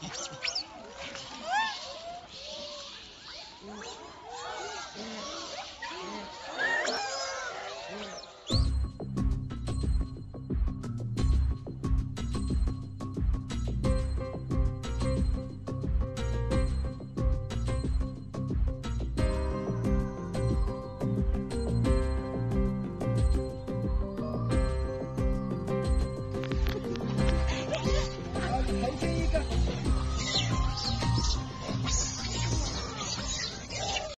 Yes,